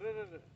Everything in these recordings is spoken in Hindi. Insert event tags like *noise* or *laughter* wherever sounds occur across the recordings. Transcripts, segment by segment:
Rr.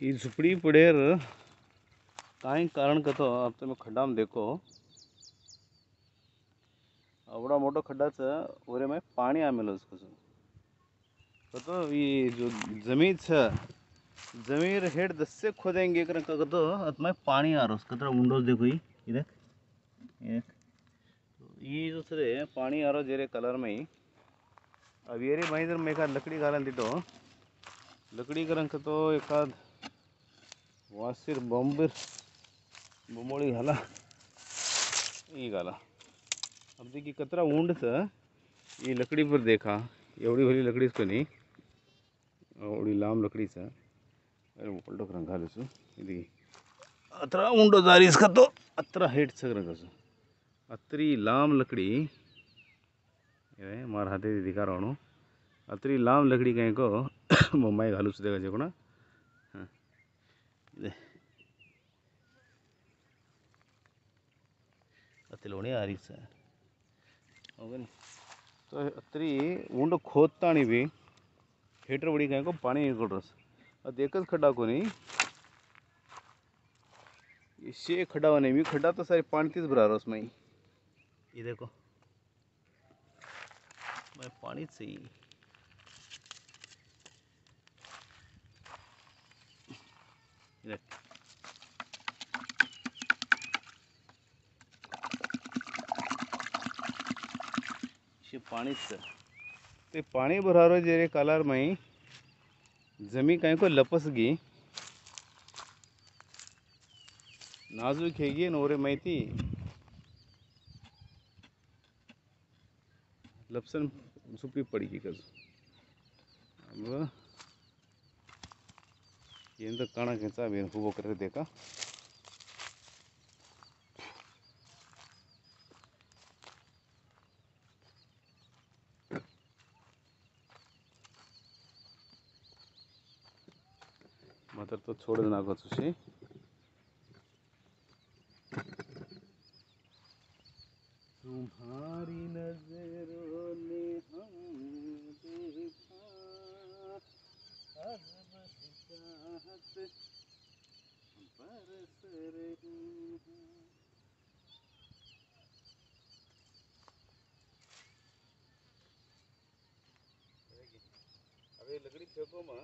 झुपड़ी पडेर काही कारण कतो अब तुम्ही खड्डाम देखो। आवडा मोठो खड्डाच वरे में पाणी आमेलो कसं कतो ಈ जो ज़मीन छ, ज़मीन हेड दस्से खोदेंगे कर कतो अतमें पानी आ रहा कतरा उंडो देखो ये ये देख ये तो ये जो सरे पानी आ रहा जेरे कलर में ही अब ये रे भाई इधर में लकड़ी घालन तिथो लकडी करंक तो वासीर ವಾಸಿರ್ ಬೊಂಬಿರ್ ಬೊಮ್ಮೊಳಿಗೆ ಹಲ ಈಗಲ್ಲ अब देखिए कतरा ऊंड था ये लकड़ी पर देखा। एवड़ी भरी लकड़ी इसको नहीं। एवड़ी लाम लकड़ी था अरे वो पलटो कर रंगा लेसो। ये देखिए। अतरा ऊंड ऊंडो जारी इसका तो। अतरा हेट सक रंगा सो अतरी लाम लकड़ी। ये मार हाथे दिखा रहा हूँ। अतरी लाम लकड़ी कहीं को *coughs* मम्मा घालू से देखा जो ना ತಿಲೋಣಿ ಆರಿಸ ಹೋಗನಿ तो अत्री उंड खोदता भी हेटर बड़ी कहीं को पानी निकलस अब एक खड्डा को नहीं। शे खड्डा होने भी खड्डा तो सारी पानी तीस भरा रहा उसमें। ये देखो। मैं पानी सही देख. शे पाणीच ते पाणी भरारो जे कालार माई जमी काही को लपस गी नाजूक हेगी नवरे माहिती लपसन सुपी पड़ी की कज केंद्र काणा खेचा बेन हुबो करे देखा। મતર તો છોડ નાખો तुम्हारी नज़र लकड़ी माँ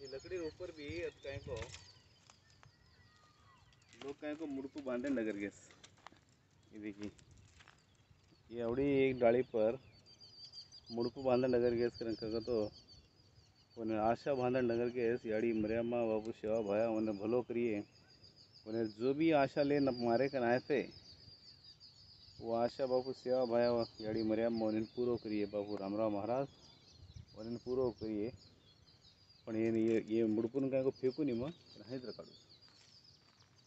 ये लकड़ी ऊपर भी कहीं को लोग कहीं को मुड़कू बांधे नगर गैस। ये देखिए, ये अवड़ी एक डाली पर मुड़कू बांधे नगर गैस करन का तो उन्हें आशा बांधन नगर गैस, याड़ी मरियम्मा, बाबू सेवा भाया, उन्हें भलो करिए। उन्हें जो भी आशा ले, न मारे कर आए थे, वो आशा बापू सेवा भाया, याड़ी मरियम्मा, उन्हें पूरा करिए बापू रामराव महाराज। उन्हें पूरा हे हे हे मुडपून काय फेकू नहीं मग नाहीच काढू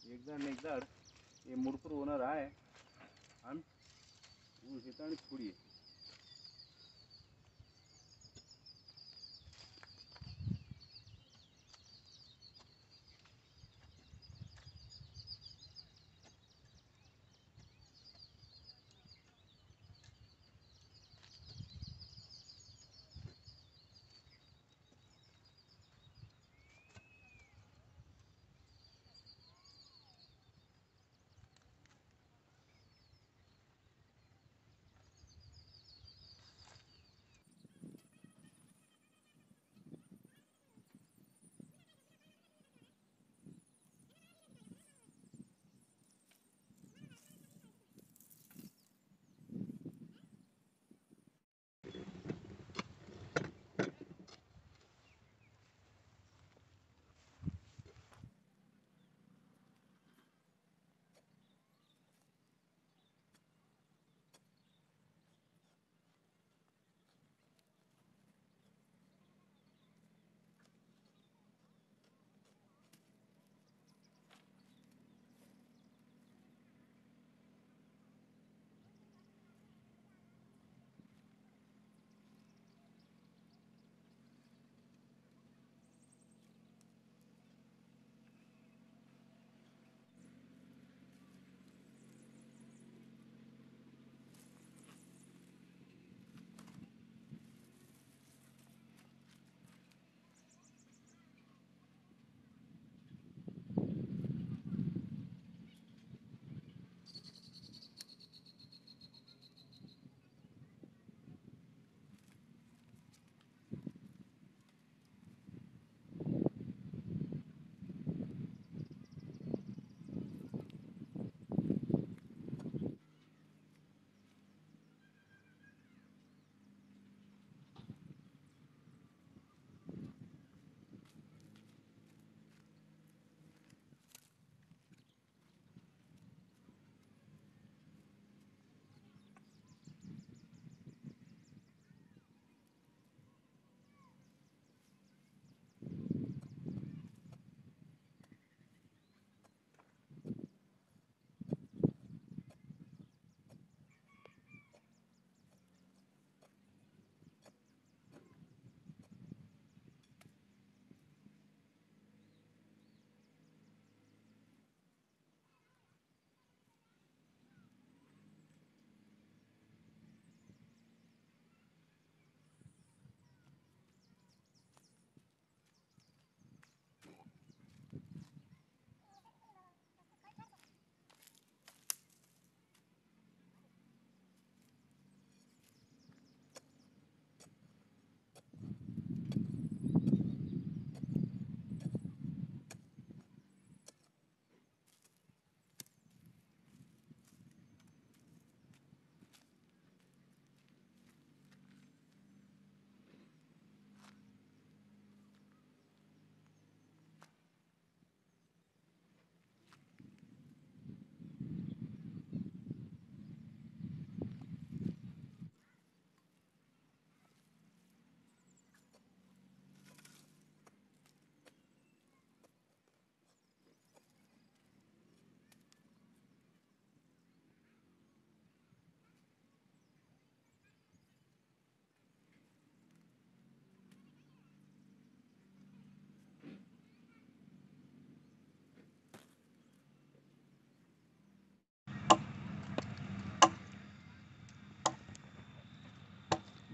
एकदा एकदा हे। मुडपूर होणार आहे आणि आणि थोडी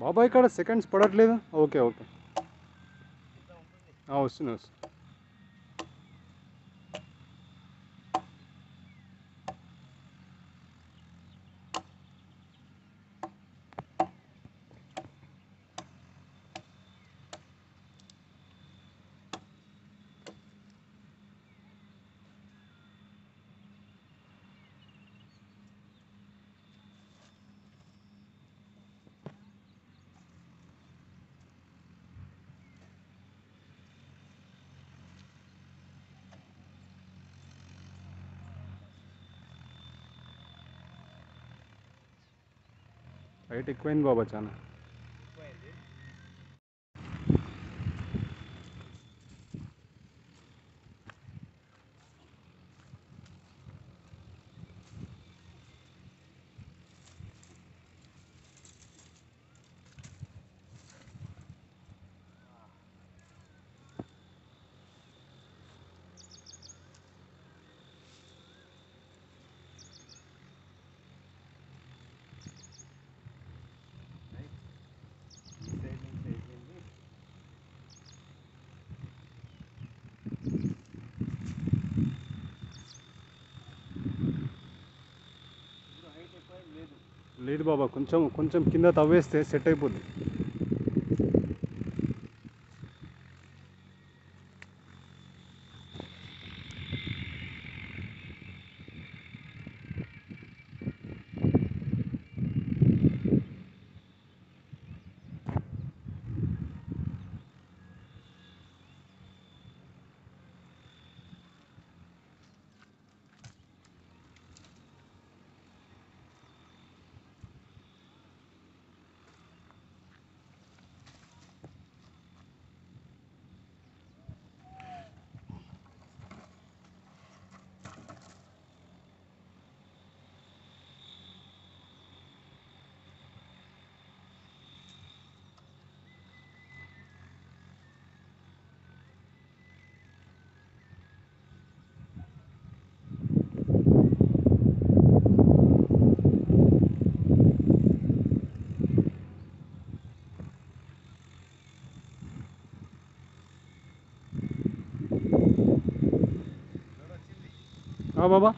బాబాయ్ కాడ సెకండ్స్ పడట్లేదు? Okay okay. వస్తుంది వస్తుంది. I T queen Baba channel బాబా కొంచెం కొంచెం కింద తవ్వేస్తే సెట్ అయిపోద్ది. বাবা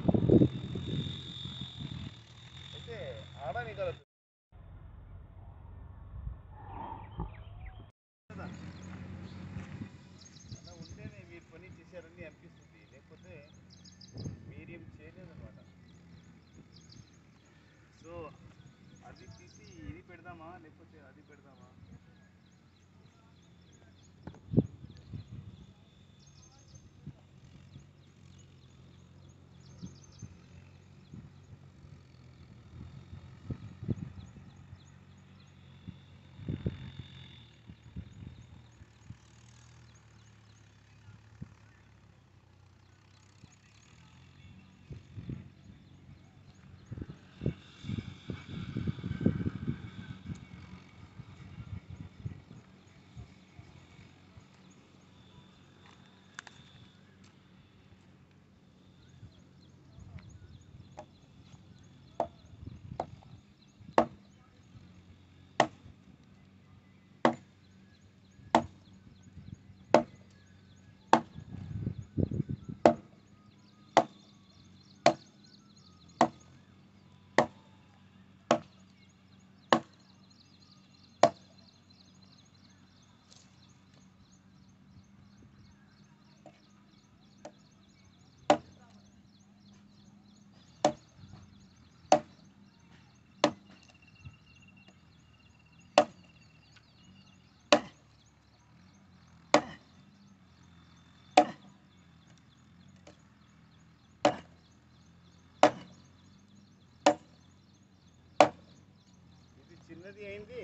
ఇది అయింది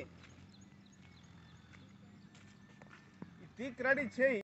తీక్ రెడీ చేయి.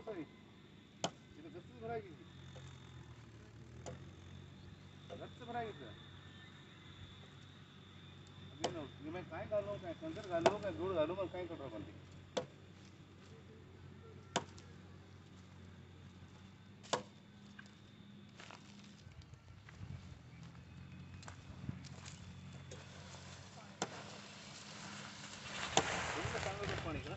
सही इथं गच्चच भराय की गच्च भराय की इथं. अभी न- तुम्ही मग काय घालू काय कंकर घालू काय धूळ घालू मग काय करू आपण ते बघितलं चांगलं बघ पाणी इकडं.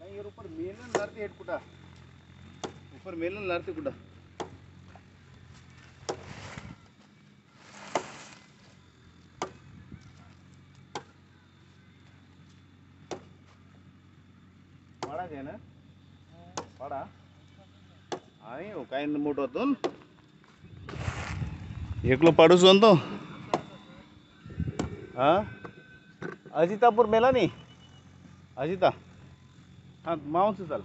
काय यार ऊपर मेलन लारती हेड कुठं ऊपर मेलन पाडा आहे ना? पाडा? आणि हो? हा अजितापूर मेला नहीं? अजिता? हाँ मावचं चाल।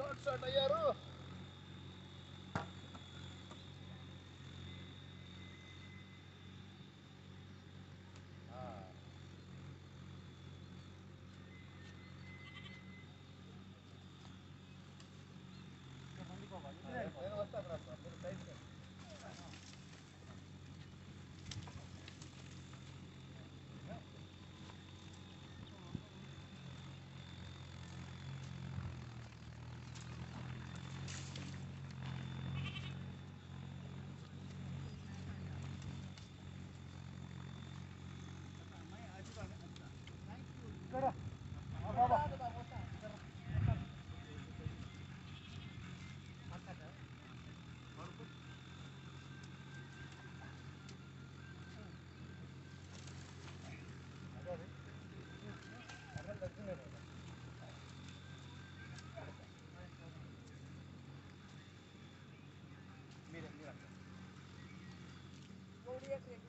Sol, sol, na yaro. Смотри,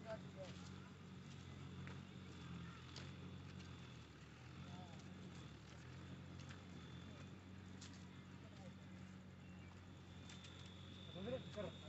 короче.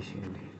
ती शेंडी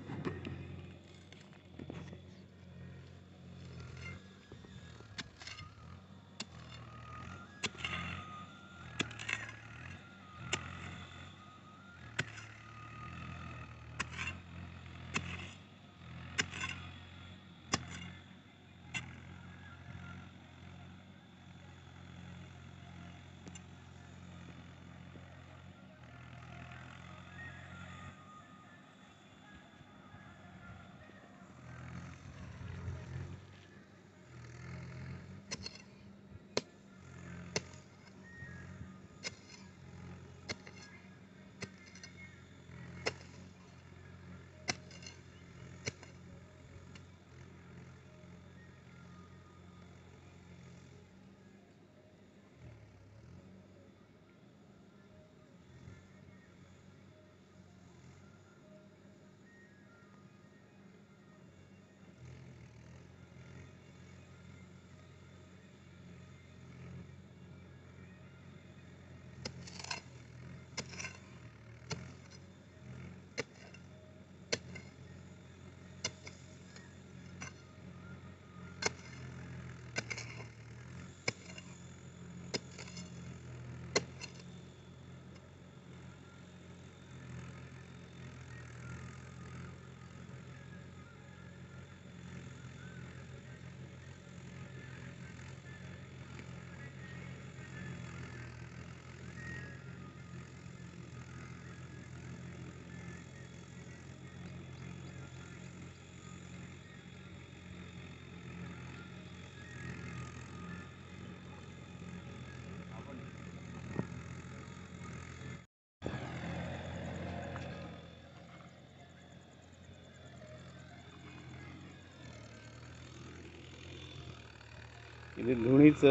ಇಲ್ಲಿ धुणीच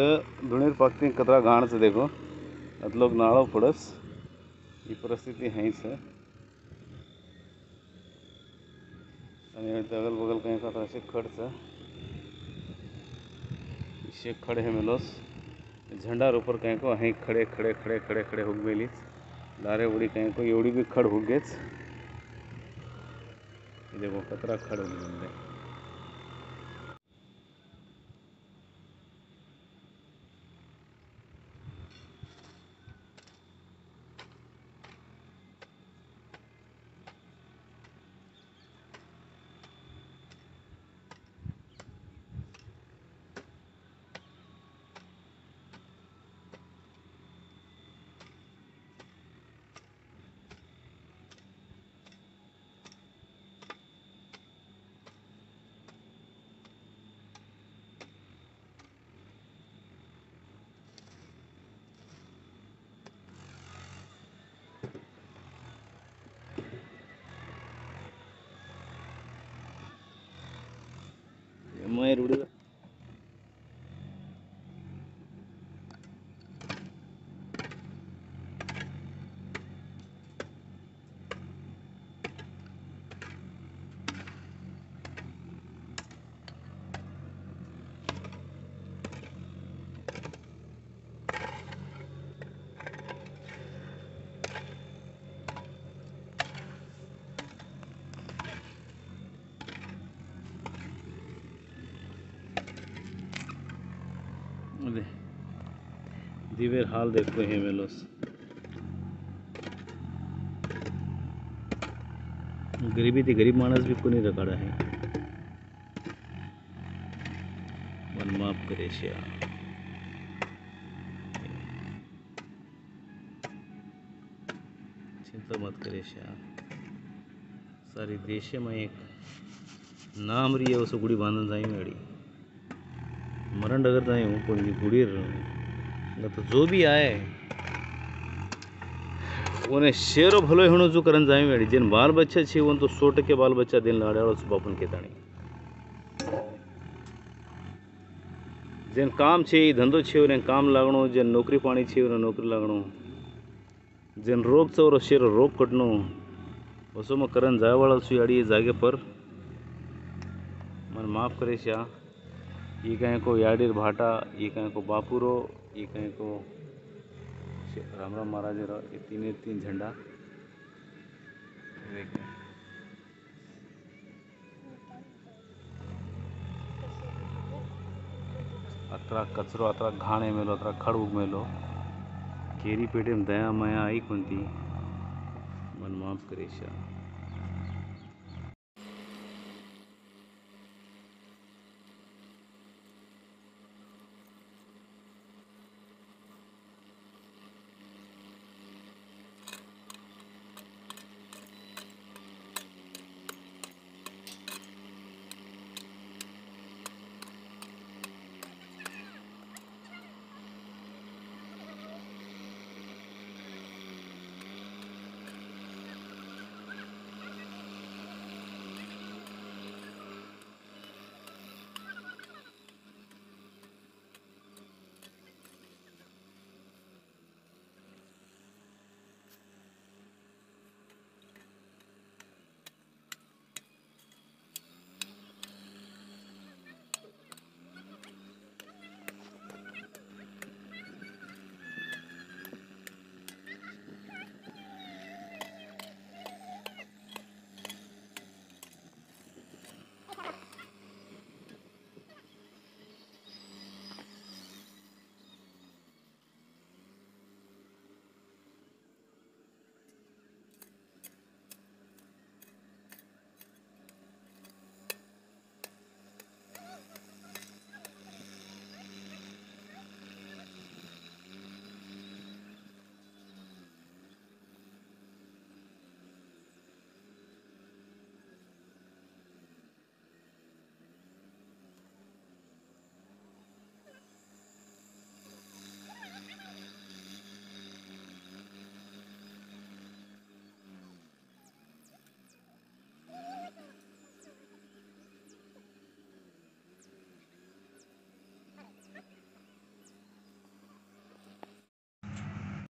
धुणीर पाकती कचरा घाणचं देखो लोक नाळं पडस ही परिस्थिती आहेच आणि अगल बगल कहीं का असे खडच इसे खड़े है मेलोस झंडा ऊपर कहीं को हैं खड़े खड़े खड़े खड़े खड़े हो गेलीच लारे उडी कहीं को एवढी बी खड हो गेच हे देखो कचरा खड हो गेले দ্বীপের হাল দেখো হেমেলস गरीबी थी गरीब मानस भी कोनी रखा है। मन माफ़ करे श्या। चिंता मत करेशिया सारी देश में एक नाम रही है उसे गुड़ी बांधन जाए मेरी। मरण डगर जाए हूँ पर गुड़ी तो जो भी आए, उन्हें शेरो भलो हणो जो करन जावे वेड़ी, जेन बाल बच्चा छे वो तो सौ टके बाल बच्चा दिन लाड़ाड़ो सु बापन के ताणी जेन काम छे धंधो छे, उन्हें काम लागणो, जेन नौकरी पाणी छे, उन्हें नौकरी लागणो। जेन रोग चवरो शेर रोग कटणो वसो में करन जाय वाळा सु याडी जागे पर, मन माफ़ करे श्या, ये कहीं को याडीर भाटा, ये कहीं को बापुरो ये कहीं કંઈક राम राम महाराज ये तीन तीन झंडा। देखते अतरा कचरो, अतरा घाणे मेलो, अतरा खड़ूग मेलो। केरी पेटे में दया, माया आई कुंती। मन माफ़ करे